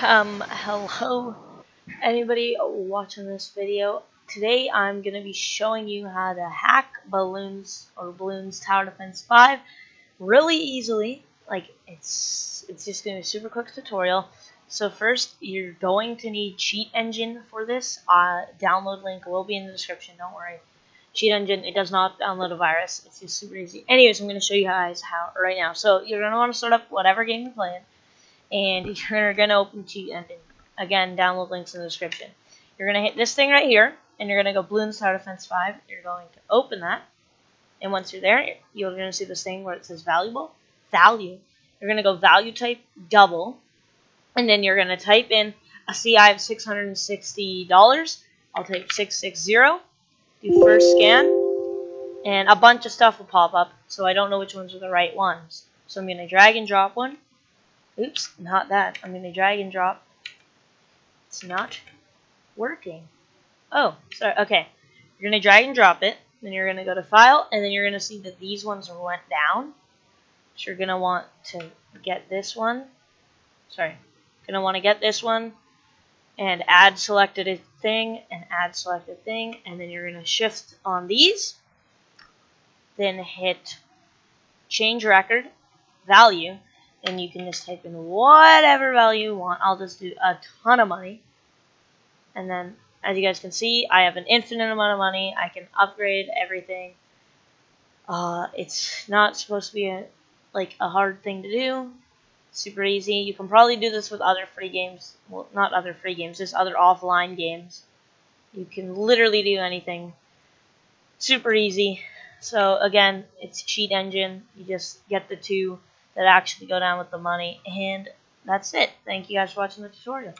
Um, hello, anybody watching this video. Today I'm going to be showing you how to hack Bloons or Bloons Tower Defense 5 really easily. Like, it's, it's just going to be a super quick tutorial. So first, you're going to need Cheat Engine for this. Uh, download link will be in the description, don't worry. Cheat Engine, it does not download a virus. It's just super easy. Anyways, I'm going to show you guys how right now. So you're going to want to start up whatever game you're playing and you're going to open Cheat Engine. Again, download links in the description. You're going to hit this thing right here, and you're going to go Bloons Tower Defense 5. You're going to open that, and once you're there, you're going to see this thing where it says valuable, value. You're going to go value type double, and then you're going to type in a CI of $660. I'll type 660. Do first scan, and a bunch of stuff will pop up, so I don't know which ones are the right ones. So I'm going to drag and drop one, Oops, not that. I'm going to drag and drop. It's not working. Oh, sorry. Okay. You're going to drag and drop it. Then you're going to go to File, and then you're going to see that these ones went down. So you're going to want to get this one. Sorry. Going to want to get this one and add selected thing and add selected thing. And then you're going to shift on these. Then hit change record value and you can just type in whatever value you want. I'll just do a ton of money. And then, as you guys can see, I have an infinite amount of money. I can upgrade everything. Uh, it's not supposed to be a, like a hard thing to do. Super easy. You can probably do this with other free games. Well, not other free games, just other offline games. You can literally do anything. Super easy. So again, it's cheat engine. You just get the two that actually go down with the money. And that's it. Thank you guys for watching the tutorial.